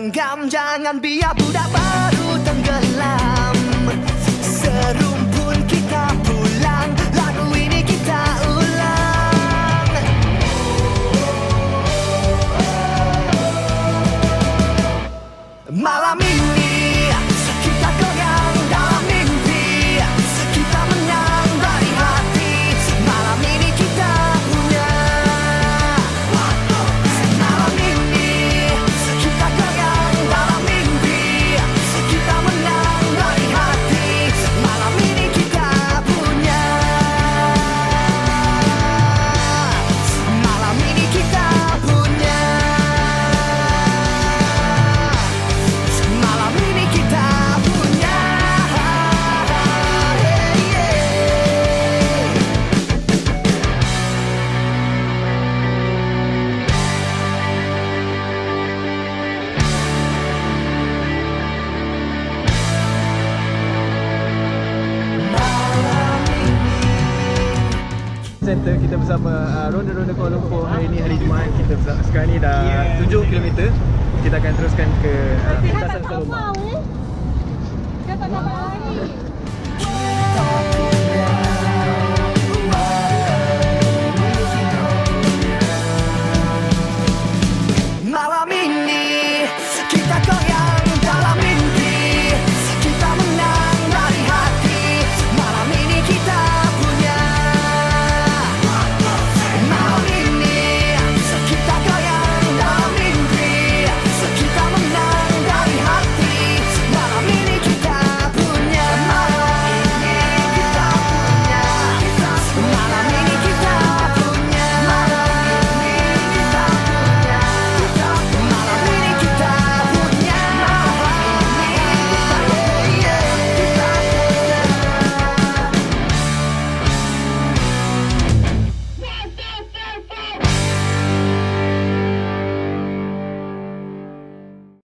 genggam Jangan biar budak baru tenggelam Serum. Center kita bersama uh, ronda-ronda Kuala Lumpur hari ini hari Jumaat kita bersama. Sekarang ni dah 7 km kita akan teruskan ke uh, pentasan Saloma